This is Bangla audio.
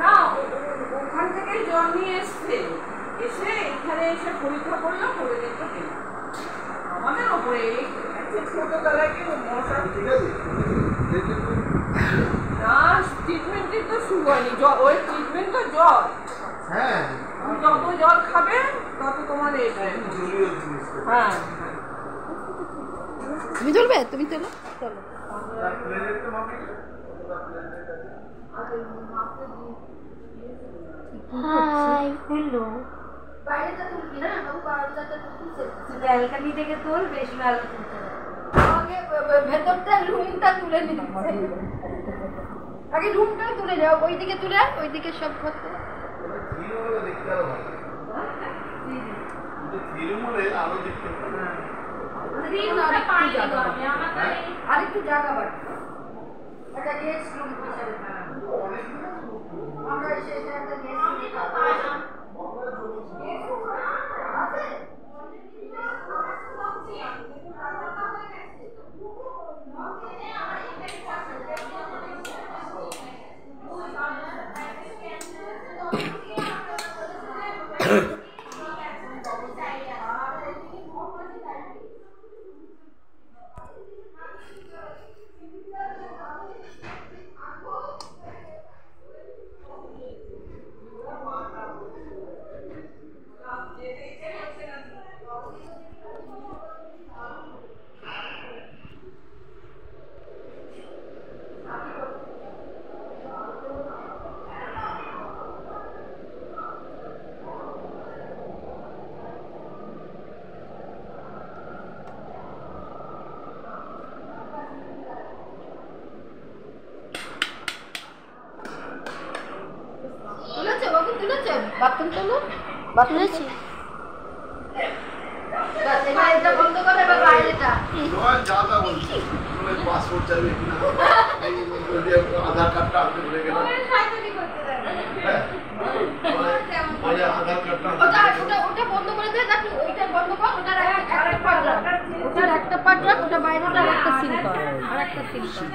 না ওখান থেকে জল নিয়ে এসছে। এসে এখানে এসে পরীক্ষা করল করে দেখল নেই। আমাদের ওপরে এই একটা ছোটবেলায় কি না ট্রিটমেন্টের তো শুরু হয়নি ওই ট্রিটমেন্ট তো জল। হ্যাঁ। যত জল খাবে তত তোমার এটা হ্যাঁ। তুমি চলবে? তুমি চলো। চলো। Hi hello. বাইরেটা তুলবি না বাবু বারান্দাটা তুলছে ব্যালকানি থেকে তোল বেশ ভালো। আগে ভেতরটা রুমটা তুলে নিতে আগে রুমটা তুলে নাও ওইদিকে তুলে ওইদিকে সব করতে আরও দেখতে ग्रीन और एक की जगह बट और एक की जगह बट बट अगेंस्ट लुक তুলেছে বাথরুম তোলো তুলেছি এটা বন্ধ করে এবার বাইরেটা। যা তা বলছি। পাসপোর্ট চাইবে আধার কার্ডটা আপনি ভুলে গেলেন হ্যাঁ। ওটার একটা পার্ট রাখ। ওটা বাইরেটা আর একটা সিল কর আর একটা সিল কর